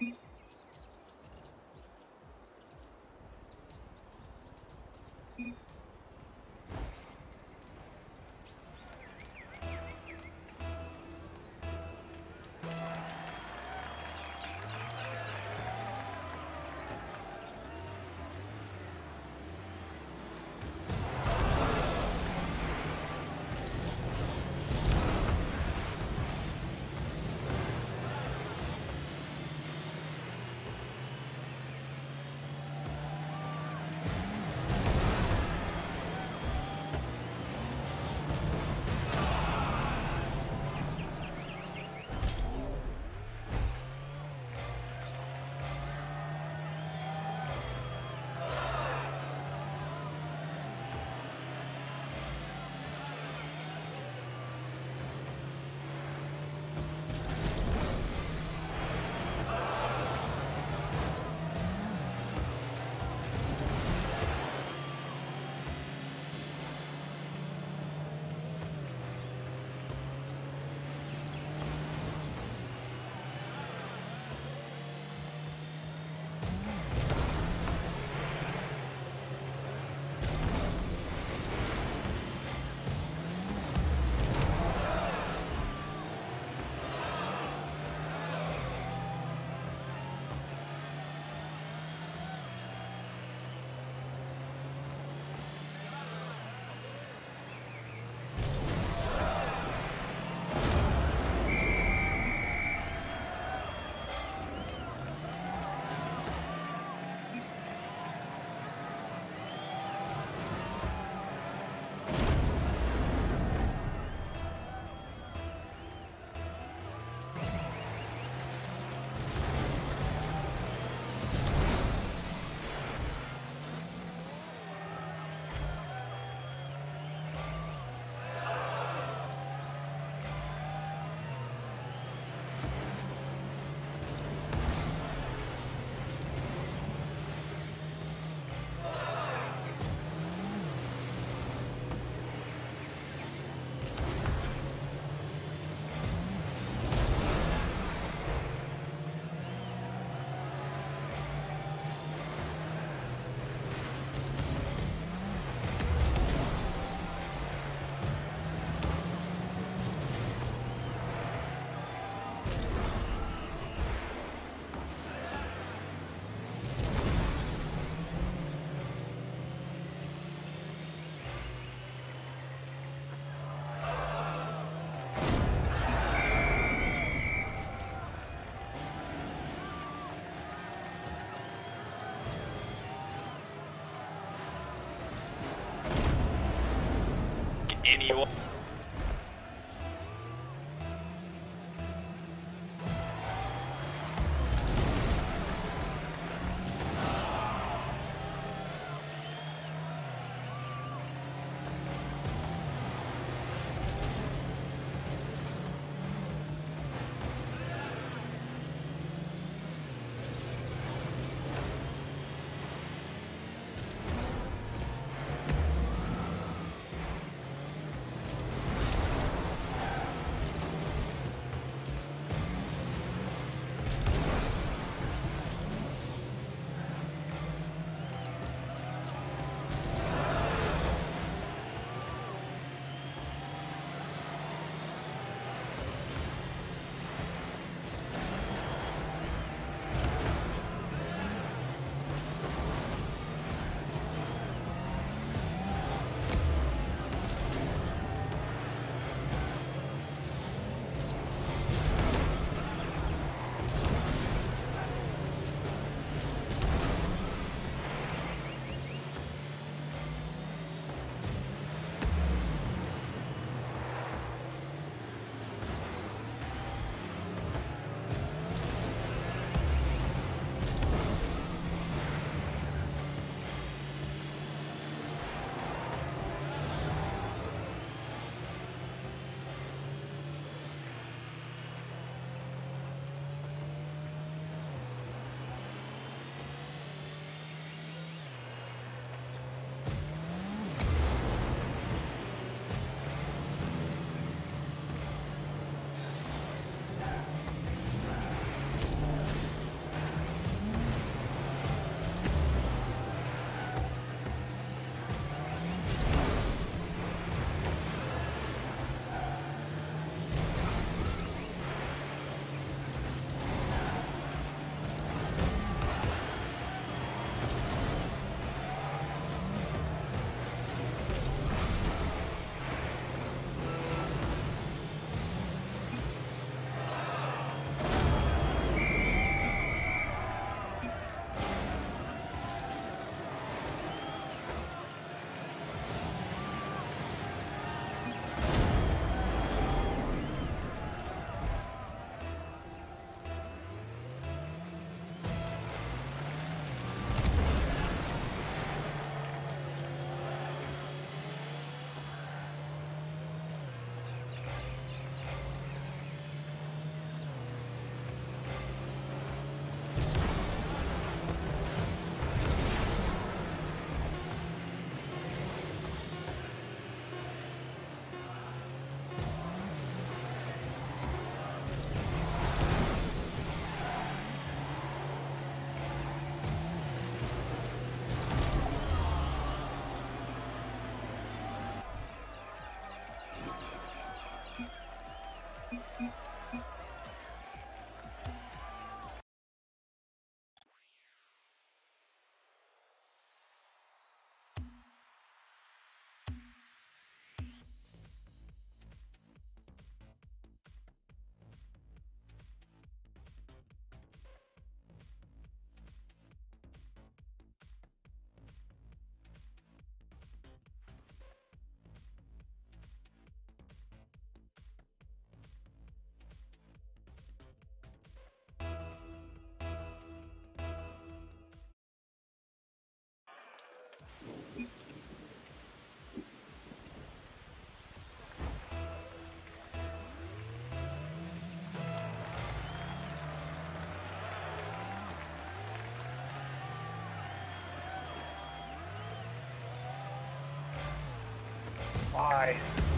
Thank you. Anyone. Mm-hmm. Bye.